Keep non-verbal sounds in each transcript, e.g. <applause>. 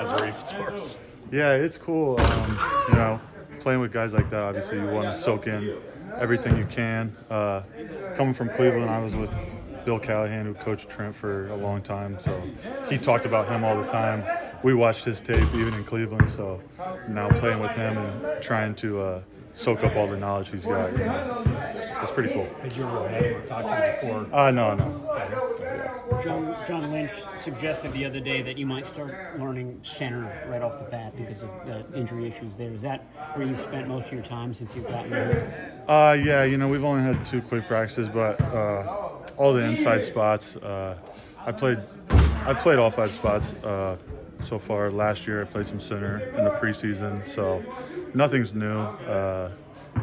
as Reef Source. Yeah, it's cool. Um, you know, playing with guys like that, obviously you want to soak in everything you can. Uh, coming from Cleveland, I was with Bill Callahan, who coached Trent for a long time, so he talked about him all the time. We watched his tape even in Cleveland, so now playing with him and trying to uh, soak up all the knowledge he's got, you know, it's pretty cool. Did you ever talk to him before? Uh, no, no. John, John Lynch suggested the other day that you might start learning center right off the bat because of the injury issues there. Is that where you've spent most of your time since you've gotten here? Uh, yeah, you know, we've only had two quick practices, but uh, all the inside spots, uh, I played, I played all five spots uh, so far. Last year, I played some center in the preseason, so nothing's new. Uh,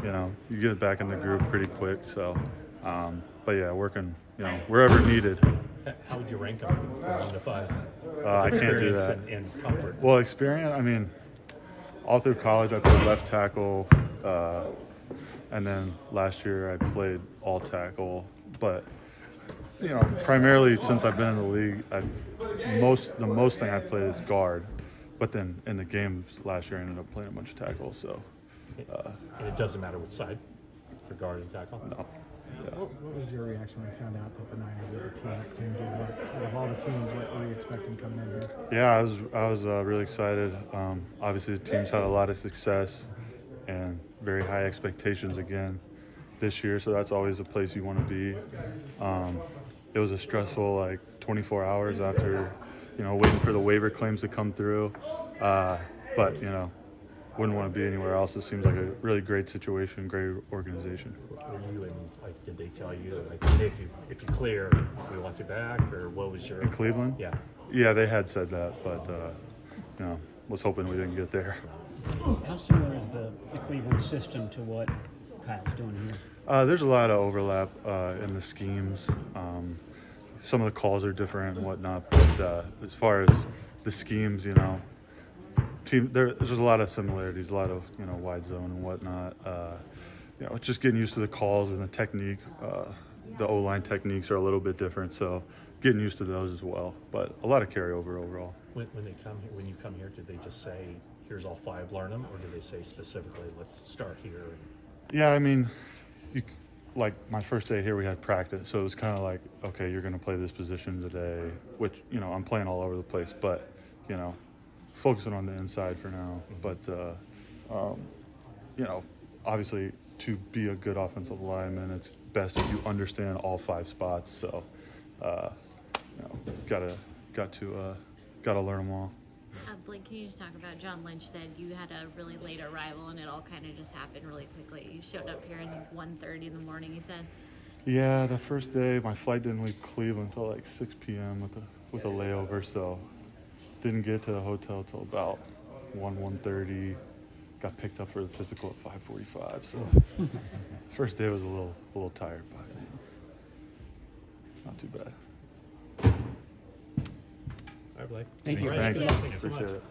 you know, you get back in the groove pretty quick. So, um, but yeah, working, you know, wherever needed. How would you rank them from one to five? Uh, I can't do that. And, and comfort. Well, experience. I mean, all through college, I played left tackle, uh, and then last year I played all tackle. But you know, primarily since I've been in the league, I most the most thing I played is guard. But then in the games last year, I ended up playing a bunch of tackles. So And it doesn't matter which side for guard and tackle. no. What, what was your reaction when you found out that the Niners were the team that came to what, out of all the teams, what were you expecting coming in here? Yeah, I was I was uh, really excited. Um, obviously, the team's had a lot of success and very high expectations again this year, so that's always a place you want to be. Um, it was a stressful like 24 hours after, you know, waiting for the waiver claims to come through, uh, but you know, wouldn't want to be anywhere else. It seems like a really great situation, great organization. Were you in, like, did they tell you, like, hey, if you, if you clear, we want you back, or what was your? In Cleveland, Yeah. yeah, they had said that, but uh, you know, was hoping we didn't get there. How similar is the, the Cleveland system to what Kyle's doing here? Uh, there's a lot of overlap uh, in the schemes. Um, some of the calls are different and whatnot, but uh, as far as the schemes, you know, team there, there's a lot of similarities, a lot of you know wide zone and whatnot. Uh, you know, it's just getting used to the calls and the technique. Uh, the O line techniques are a little bit different, so getting used to those as well. But a lot of carryover overall. When, when they come here, when you come here, did they just say, here's all five, learn them, or do they say specifically, let's start here? Yeah, I mean, you, like my first day here, we had practice, so it was kind of like, okay, you're going to play this position today, which you know I'm playing all over the place, but you know, focusing on the inside for now. But uh, um, you know, obviously, to be a good offensive lineman, it's best if you understand all five spots. So, uh, you know, gotta got to uh, gotta learn them all. Uh, Blake, can you just talk about John Lynch said you had a really late arrival and it all kind of just happened really quickly. You showed up here at 1.30 in the morning, he said. Yeah, the first day my flight didn't leave Cleveland until like 6 p.m. with a with a layover, so didn't get to the hotel till about 1 1:30. Got picked up for the physical at 5:45. So <laughs> first day was a little a little tired, but not too bad. all right, Blake. Thank you. All right. Thanks, Thank you so much. appreciate it.